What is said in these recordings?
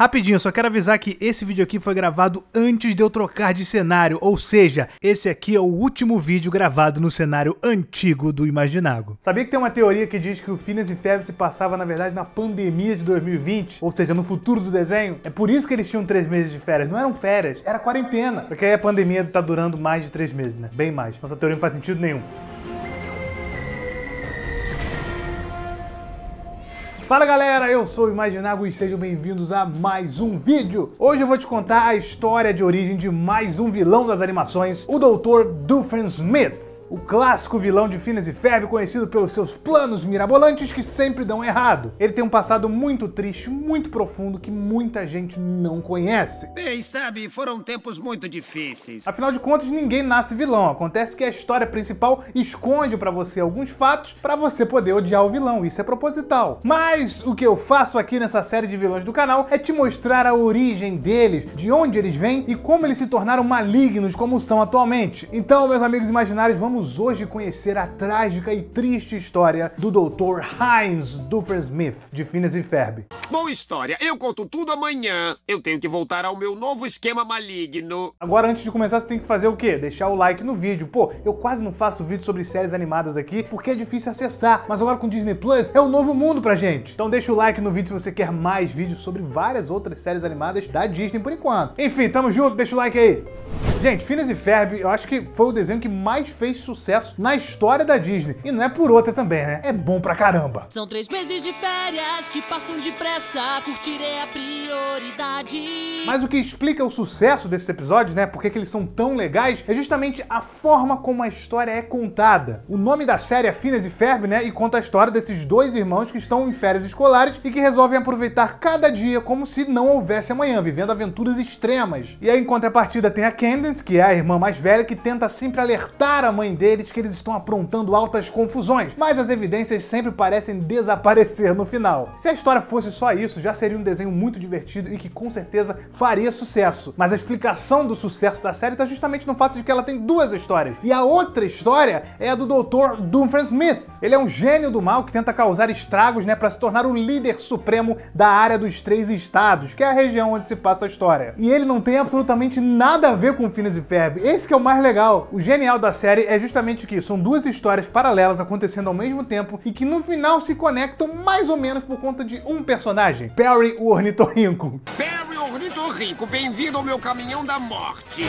Rapidinho, só quero avisar que esse vídeo aqui foi gravado antes de eu trocar de cenário, ou seja, esse aqui é o último vídeo gravado no cenário antigo do Imaginago. Sabia que tem uma teoria que diz que o Phineas e Ferb se passava, na verdade, na pandemia de 2020, ou seja, no futuro do desenho? É por isso que eles tinham três meses de férias. Não eram férias, era quarentena. Porque aí a pandemia tá durando mais de três meses, né? Bem mais. Nossa teoria não faz sentido nenhum. Fala galera, eu sou o Imaginago e sejam bem-vindos a mais um vídeo. Hoje eu vou te contar a história de origem de mais um vilão das animações, o Dr. Doofenshmirtz, o clássico vilão de Phineas e Ferb conhecido pelos seus planos mirabolantes que sempre dão errado. Ele tem um passado muito triste, muito profundo que muita gente não conhece. Bem, sabe, foram tempos muito difíceis. Afinal de contas, ninguém nasce vilão. Acontece que a história principal esconde pra você alguns fatos pra você poder odiar o vilão. Isso é proposital. Mas mas o que eu faço aqui nessa série de vilões do canal é te mostrar a origem deles, de onde eles vêm e como eles se tornaram malignos como são atualmente. Então, meus amigos imaginários, vamos hoje conhecer a trágica e triste história do Dr. Heinz Duffer-Smith, de Phineas e Ferb. Boa história, eu conto tudo amanhã. Eu tenho que voltar ao meu novo esquema maligno. Agora, antes de começar, você tem que fazer o quê? Deixar o like no vídeo. Pô, eu quase não faço vídeo sobre séries animadas aqui porque é difícil acessar, mas agora com Disney Plus é o um novo mundo pra gente. Então deixa o like no vídeo se você quer mais vídeos sobre várias outras séries animadas da Disney por enquanto. Enfim, tamo junto, deixa o like aí. Gente, Phineas e Ferb, eu acho que foi o desenho que mais fez sucesso na história da Disney. E não é por outra também, né? É bom pra caramba. São três meses de férias que passam depressa, curtirei a prioridade. Mas o que explica o sucesso desses episódios, né? Por que eles são tão legais, é justamente a forma como a história é contada. O nome da série é Phineas e Ferb, né? E conta a história desses dois irmãos que estão em férias escolares e que resolvem aproveitar cada dia como se não houvesse amanhã, vivendo aventuras extremas. E aí, em contrapartida, tem a Que é a irmã mais velha, que tenta sempre alertar a mãe deles que eles estão aprontando altas confusões, mas as evidências sempre parecem desaparecer no final. Se a história fosse só isso, já seria um desenho muito divertido e que com certeza faria sucesso. Mas a explicação do sucesso da série está justamente no fato de que ela tem duas histórias. E a outra história é a do Dr. Doomfriend-Smith. Ele é um gênio do mal que tenta causar estragos, né, para se tornar o líder supremo da área dos três estados, que é a região onde se passa a história. E ele não tem absolutamente nada a ver com Phineas e Ferb. Esse que é o mais legal. O genial da série é justamente que são duas histórias paralelas acontecendo ao mesmo tempo e que no final se conectam mais ou menos por conta de um personagem, Perry o Ornitorrinco. Perry Ornitorrinco, bem-vindo ao meu caminhão da morte.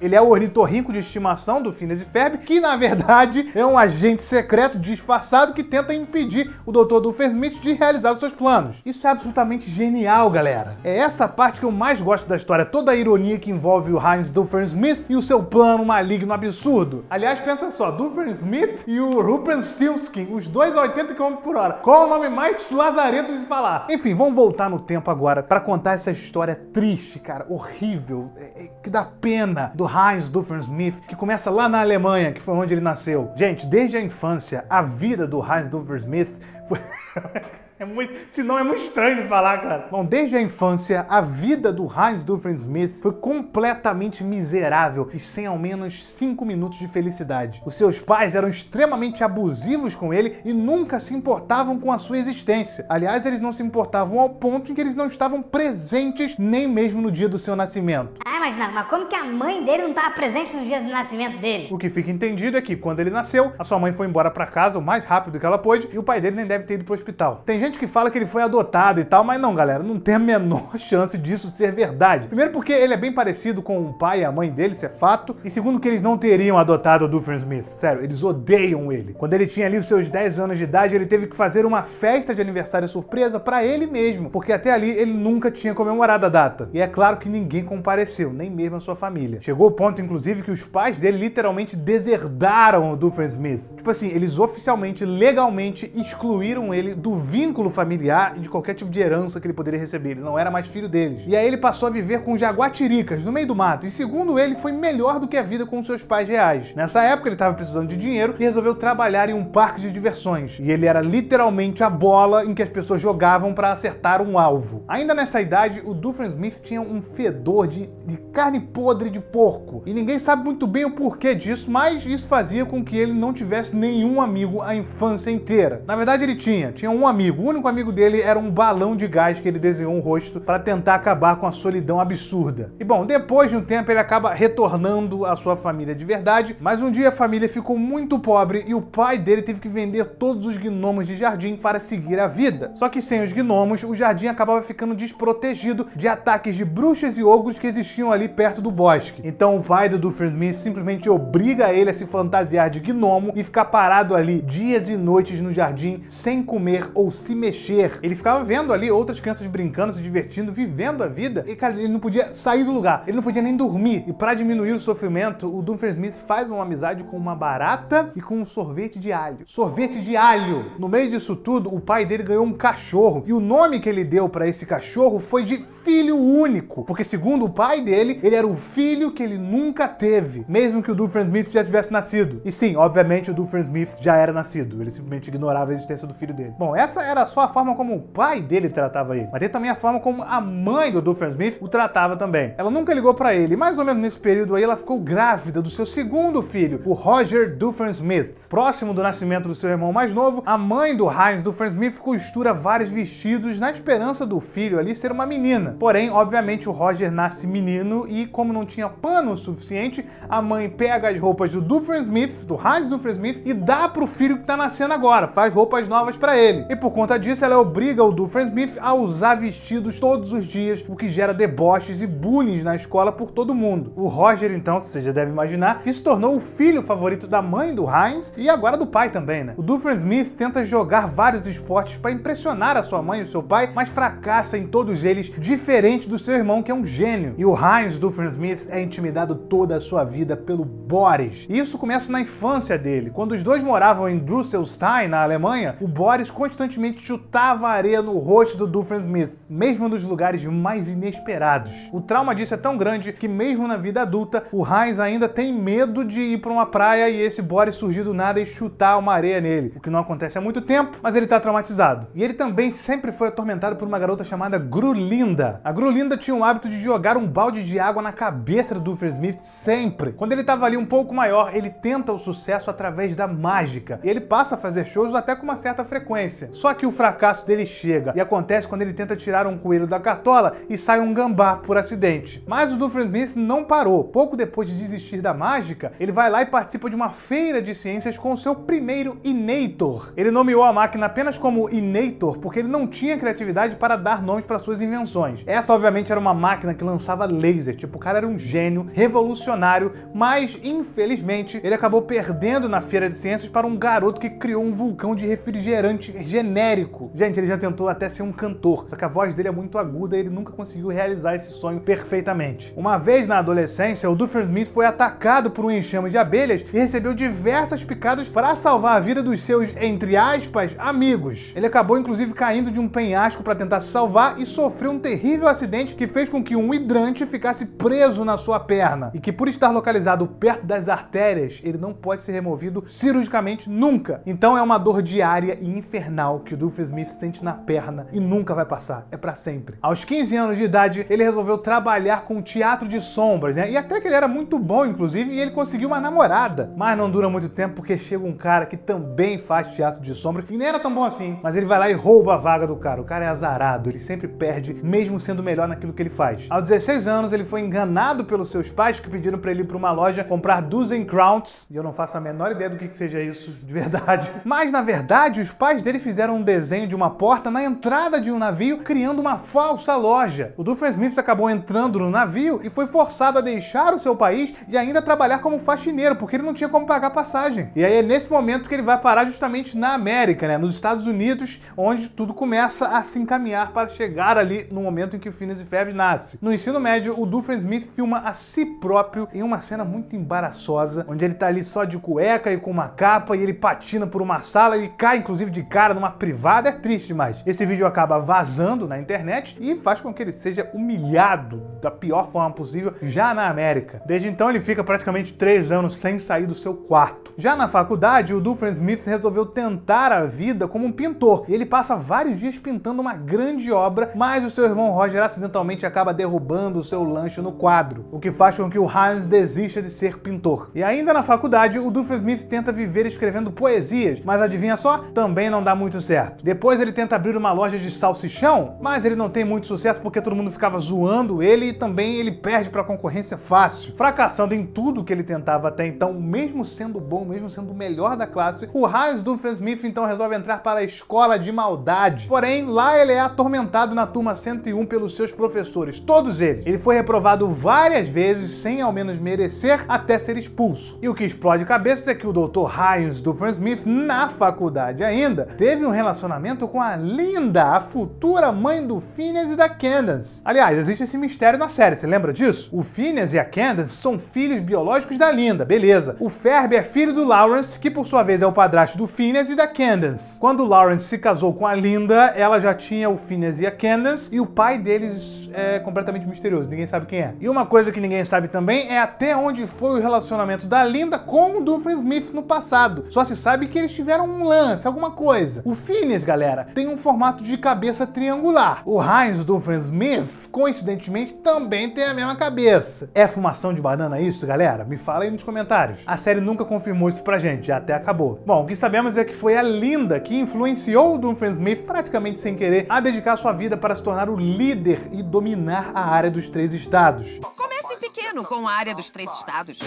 Ele é o ornitorrinco de estimação do Phineas e Ferb, que na verdade é um agente secreto disfarçado que tenta impedir o Dr. Doofenshmirtz de realizar os seus planos. Isso é absolutamente genial, galera. É essa parte que eu mais gosto da história, toda a ironia que envolve o Heinz Doofenshmirtz e o seu plano maligno absurdo. Aliás, pensa só, Doofenshmirtz e o Rumpelstiltskin, os dois a 80 km por hora. Qual o nome mais lazarento de falar? Enfim, vamos voltar no tempo agora para contar essa história triste, cara, horrível, é, é, que dá pena do Heinz Doofenshmirtz, que começa lá na Alemanha, que foi onde ele nasceu. Gente, desde a infância, a vida do Heinz Doofenshmirtz foi... É muito, senão é muito estranho de falar, cara. Bom, desde a infância, a vida do Heinz Doofenshmirtz foi completamente miserável e sem ao menos 5 minutos de felicidade. Os seus pais eram extremamente abusivos com ele e nunca se importavam com a sua existência. Aliás, eles não se importavam ao ponto em que eles não estavam presentes nem mesmo no dia do seu nascimento. Ah, mas não, mas como que a mãe dele não estava presente no dia do nascimento dele? O que fica entendido é que quando ele nasceu, a sua mãe foi embora para casa o mais rápido que ela pôde e o pai dele nem deve ter ido pro hospital. Tem gente que fala que ele foi adotado e tal, mas não, galera, não tem a menor chance disso ser verdade. Primeiro porque ele é bem parecido com o pai e a mãe dele, isso é fato. E segundo que eles não teriam adotado o Doofenshmirtz. Sério, eles odeiam ele. Quando ele tinha ali os seus 10 anos de idade, ele teve que fazer uma festa de aniversário surpresa para ele mesmo, porque até ali ele nunca tinha comemorado a data. E é claro que ninguém compareceu, nem mesmo a sua família. Chegou o ponto, inclusive, que os pais dele literalmente deserdaram o Doofenshmirtz. Tipo assim, eles oficialmente, legalmente excluíram ele do vínculo familiar e de qualquer tipo de herança que ele poderia receber. Ele não era mais filho deles. E aí ele passou a viver com jaguatiricas no meio do mato. E segundo ele, foi melhor do que a vida com seus pais reais. Nessa época ele estava precisando de dinheiro e resolveu trabalhar em um parque de diversões. E ele era literalmente a bola em que as pessoas jogavam para acertar um alvo. Ainda nessa idade, o Doofenshmirtz tinha um fedor de, de carne podre de porco. E ninguém sabe muito bem o porquê disso, mas isso fazia com que ele não tivesse nenhum amigo a infância inteira. Na verdade, ele tinha. Tinha um amigo, O único amigo dele era um balão de gás que ele desenhou um rosto para tentar acabar com a solidão absurda. E bom, depois de um tempo ele acaba retornando à sua família de verdade, mas um dia a família ficou muito pobre e o pai dele teve que vender todos os gnomos de jardim para seguir a vida. Só que sem os gnomos, o jardim acabava ficando desprotegido de ataques de bruxas e ogros que existiam ali perto do bosque. Então o pai do Doofenshmirtz simplesmente obriga ele a se fantasiar de gnomo e ficar parado ali dias e noites no jardim sem comer ou se mexer. Ele ficava vendo ali outras crianças brincando, se divertindo, vivendo a vida e cara, ele não podia sair do lugar, ele não podia nem dormir. E para diminuir o sofrimento, o Doofenshmirtz faz uma amizade com uma barata e com um sorvete de alho. Sorvete de alho! No meio disso tudo, o pai dele ganhou um cachorro e o nome que ele deu para esse cachorro foi de filho único, porque segundo o pai dele, ele era o filho que ele nunca teve, mesmo que o Doofenshmirtz já tivesse nascido. E sim, obviamente o Doofenshmirtz já era nascido, ele simplesmente ignorava a existência do filho dele. Bom, essa era só a forma como o pai dele tratava ele, mas tem também a forma como a mãe do Doofenshmirtz o tratava também. Ela nunca ligou para ele, mais ou menos nesse período aí ela ficou grávida do seu segundo filho, o Roger Doofenshmirtz. Próximo do nascimento do seu irmão mais novo, a mãe do Heinz Doofenshmirtz costura vários vestidos na esperança do filho ali ser uma menina. Porém, obviamente o Roger nasce menino e como não tinha pano suficiente, a mãe pega as roupas do Doofenshmirtz, do Heinz Doofenshmirtz e dá pro filho que tá nascendo agora, faz roupas novas para ele. E por conta disso, ela obriga o Doofenshmirtz a usar vestidos todos os dias, o que gera deboches e bullying na escola por todo mundo. O Roger, então, você já deve imaginar, que se tornou o filho favorito da mãe do Heinz e agora do pai também, né? O Doofenshmirtz tenta jogar vários esportes para impressionar a sua mãe e o seu pai, mas fracassa em todos eles, diferente do seu irmão, que é um gênio. E o Heinz Doofenshmirtz é intimidado toda a sua vida pelo Boris. E isso começa na infância dele. Quando os dois moravam em Drusselstein, na Alemanha, o Boris constantemente chutava areia no rosto do Doofenshmirtz, mesmo nos lugares mais inesperados. O trauma disso é tão grande que mesmo na vida adulta, o Heinz ainda tem medo de ir para uma praia e esse Boris surgir do nada e chutar uma areia nele, o que não acontece há muito tempo, mas ele tá traumatizado. E ele também sempre foi atormentado por uma garota chamada Grulinda. A Grulinda tinha o hábito de jogar um balde de água na cabeça do Doofenshmirtz sempre. Quando ele tava ali um pouco maior, ele tenta o sucesso através da mágica. E ele passa a fazer shows até com uma certa frequência. Só que o fracasso dele chega e acontece quando ele tenta tirar um coelho da cartola e sai um gambá por acidente. Mas o Doofenshmirtz não parou. Pouco depois de desistir da mágica, ele vai lá e participa de uma feira de ciências com o seu primeiro Inator. Ele nomeou a máquina apenas como Inator porque ele não tinha criatividade para dar nomes para suas invenções. Essa, obviamente, era uma máquina que lançava laser. Tipo, o cara era um gênio, revolucionário, mas infelizmente ele acabou perdendo na feira de ciências para um garoto que criou um vulcão de refrigerante genérico. Gente, ele já tentou até ser um cantor, só que a voz dele é muito aguda e ele nunca conseguiu realizar esse sonho perfeitamente. Uma vez na adolescência, o Doofenshmirtz foi atacado por um enxame de abelhas e recebeu diversas picadas para salvar a vida dos seus, entre aspas, amigos. Ele acabou inclusive caindo de um penhasco para tentar se salvar e sofreu um terrível acidente que fez com que um hidrante ficasse preso na sua perna e que por estar localizado perto das artérias, ele não pode ser removido cirurgicamente nunca. Então é uma dor diária e infernal que o Doofenshmirtz sente na perna e nunca vai passar, é para sempre. Aos 15 anos de idade, ele resolveu trabalhar com teatro de sombras, né? E até que ele era muito bom, inclusive, e ele conseguiu uma namorada. Mas não dura muito tempo porque chega um cara que também faz teatro de sombras e nem era tão bom assim, mas ele vai lá e rouba a vaga do cara. O cara é azarado, ele sempre perde, mesmo sendo melhor naquilo que ele faz. Aos 16 anos, ele foi enganado pelos seus pais que pediram para ele ir para uma loja comprar dozen crowns, e eu não faço a menor ideia do que, que seja isso de verdade. Mas na verdade, os pais dele fizeram um desenho de uma porta na entrada de um navio, criando uma falsa loja. O Doofenshmirtz acabou entrando no navio e foi forçado a deixar o seu país e ainda trabalhar como faxineiro, porque ele não tinha como pagar passagem. E aí é nesse momento que ele vai parar justamente na América, né, nos Estados Unidos, onde tudo começa a se encaminhar para chegar ali no momento em que o Phineas e Ferb nasce. No ensino médio, o Doofenshmirtz filma a si próprio em uma cena muito embaraçosa, onde ele tá ali só de cueca e com uma capa e ele patina por uma sala e cai inclusive de cara numa privada, é triste demais. Esse vídeo acaba vazando na internet e faz com que ele seja humilhado da pior forma possível já na América. Desde então ele fica praticamente três anos sem sair do seu quarto. Já na faculdade, o Doofenshmirtz resolveu tentar a vida como um pintor ele passa vários dias pintando uma grande obra, mas o seu irmão Roger acidentalmente acaba derrubando o seu lanche no quadro, o que faz com que o Heinz desista de ser pintor. E ainda na faculdade, o Doofenshmirtz tenta viver escrevendo poesias, mas adivinha só? Também não dá muito certo. Certo. Depois ele tenta abrir uma loja de salsichão, mas ele não tem muito sucesso porque todo mundo ficava zoando ele e também ele perde para concorrência fácil. Fracassando em tudo que ele tentava até então, mesmo sendo bom, mesmo sendo o melhor da classe, o Heinz Doofenshmirtz então resolve entrar para a escola de maldade. Porém, lá ele é atormentado na turma 101 pelos seus professores, todos eles. Ele foi reprovado várias vezes sem ao menos merecer até ser expulso. E o que explode cabeças é que o Dr. Heinz Doofenshmirtz, na faculdade ainda, teve um relacionamento com a Linda, a futura mãe do Phineas e da Candace. Aliás, existe esse mistério na série, você lembra disso? O Phineas e a Candace são filhos biológicos da Linda, beleza. O Ferb é filho do Lawrence, que por sua vez é o padrasto do Phineas e da Candace. Quando Lawrence se casou com a Linda, ela já tinha o Phineas e a Candace, e o pai deles é completamente misterioso, ninguém sabe quem é. E uma coisa que ninguém sabe também é até onde foi o relacionamento da Linda com o Doofenshmirtz no passado. Só se sabe que eles tiveram um lance, alguma coisa. O Phineas, galera, tem um formato de cabeça triangular. O Heinz Doofenshmirtz, coincidentemente, também tem a mesma cabeça. É fumação de banana isso, galera? Me fala aí nos comentários. A série nunca confirmou isso pra gente, já até acabou. Bom, o que sabemos é que foi a Linda que influenciou o Doofenshmirtz, praticamente sem querer, a dedicar sua vida para se tornar o líder e dominar a área dos três estados. Comece pequeno com a área dos três estados.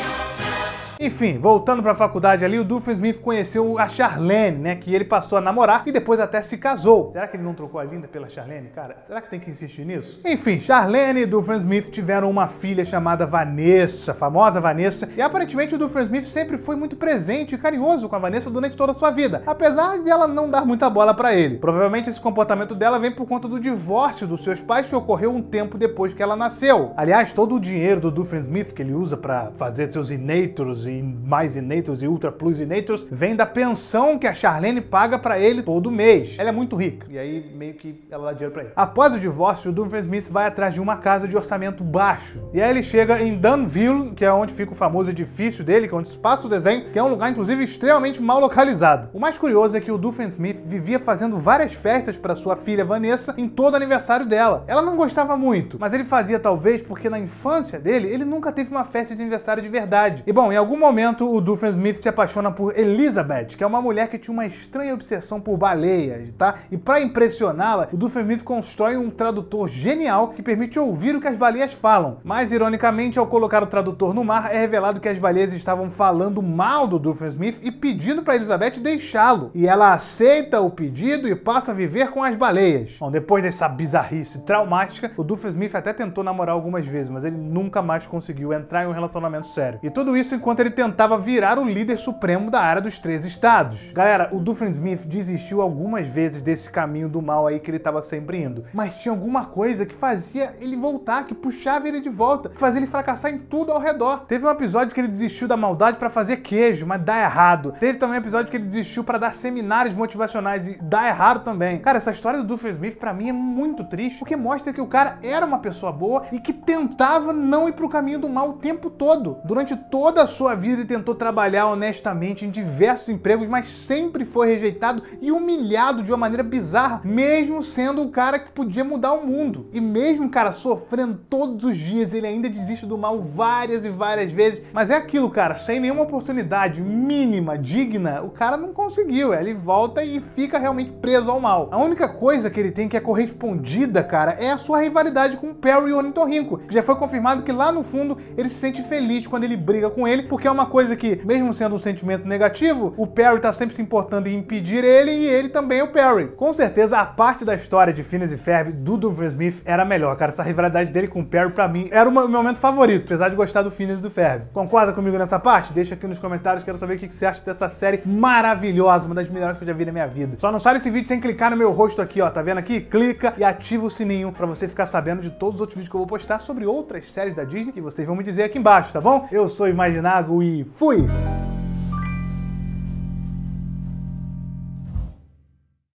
Enfim, voltando pra faculdade ali, o Doofenshmirtz conheceu a Charlene, né? Que ele passou a namorar e depois até se casou. Será que ele não trocou a Linda pela Charlene, cara? Será que tem que insistir nisso? Enfim, Charlene e Doofenshmirtz tiveram uma filha chamada Vanessa, famosa Vanessa, e aparentemente o Doofenshmirtz sempre foi muito presente e carinhoso com a Vanessa durante toda a sua vida, apesar de ela não dar muita bola pra ele. Provavelmente esse comportamento dela vem por conta do divórcio dos seus pais que ocorreu um tempo depois que ela nasceu. Aliás, todo o dinheiro do Doofenshmirtz que ele usa pra fazer seus Inators e mais Inators e Ultra Plus Inators vem da pensão que a Charlene paga pra ele todo mês. Ela é muito rica e aí meio que ela dá dinheiro pra ele. Após o divórcio, o Doofenshmirtz vai atrás de uma casa de orçamento baixo. E aí ele chega em Dunville, que é onde fica o famoso edifício dele, que é onde se passa o desenho, que é um lugar inclusive extremamente mal localizado. O mais curioso é que o Doofenshmirtz vivia fazendo várias festas para sua filha Vanessa em todo aniversário dela. Ela não gostava muito, mas ele fazia talvez porque na infância dele ele nunca teve uma festa de aniversário de verdade. E bom, em algum momento o Doofenshmirtz se apaixona por Elizabeth, que é uma mulher que tinha uma estranha obsessão por baleias, tá? E para impressioná-la, o Doofenshmirtz constrói um tradutor genial que permite ouvir o que as baleias falam. Mas ironicamente, ao colocar o tradutor no mar, é revelado que as baleias estavam falando mal do Doofenshmirtz e pedindo para Elizabeth deixá-lo. E ela aceita o pedido e passa a viver com as baleias. Bom, depois dessa bizarrice traumática, o Doofenshmirtz até tentou namorar algumas vezes, mas ele nunca mais conseguiu entrar em um relacionamento sério. E tudo isso enquanto ele tentava virar o líder supremo da área dos três estados. Galera, o Doofenshmirtz desistiu algumas vezes desse caminho do mal aí que ele estava sempre indo. Mas tinha alguma coisa que fazia ele voltar, que puxava ele de volta, que fazia ele fracassar em tudo ao redor. Teve um episódio que ele desistiu da maldade para fazer queijo, mas dá errado. Teve também um episódio que ele desistiu para dar seminários motivacionais e dá errado também. Cara, essa história do Doofenshmirtz para mim é muito triste, porque mostra que o cara era uma pessoa boa e que tentava não ir pro caminho do mal o tempo todo. Durante toda a sua vida ele tentou trabalhar honestamente em diversos empregos, mas sempre foi rejeitado e humilhado de uma maneira bizarra, mesmo sendo o cara que podia mudar o mundo. E mesmo, cara, sofrendo todos os dias, ele ainda desiste do mal várias e várias vezes. Mas é aquilo, cara, sem nenhuma oportunidade mínima, digna, o cara não conseguiu. Ele volta e fica realmente preso ao mal. A única coisa que ele tem que é correspondida, cara, é a sua rivalidade com o Perry Ornitorrinco, que já foi confirmado que lá no fundo ele se sente feliz quando ele briga com ele, porque é uma coisa que, mesmo sendo um sentimento negativo, o Perry tá sempre se importando em impedir ele e ele também é o Perry. Com certeza a parte da história de Phineas e Ferb do Doofenshmirtz era melhor, cara. Essa rivalidade dele com o Perry, pra mim, era o meu momento favorito, apesar de gostar do Phineas e do Ferb. Concorda comigo nessa parte? Deixa aqui nos comentários, quero saber o que você acha dessa série maravilhosa, uma das melhores que eu já vi na minha vida. Só não sai desse vídeo sem clicar no meu rosto aqui, ó, tá vendo aqui? Clica e ativa o sininho pra você ficar sabendo de todos os outros vídeos que eu vou postar sobre outras séries da Disney que vocês vão me dizer aqui embaixo, tá bom? Eu sou Imaginago e fui!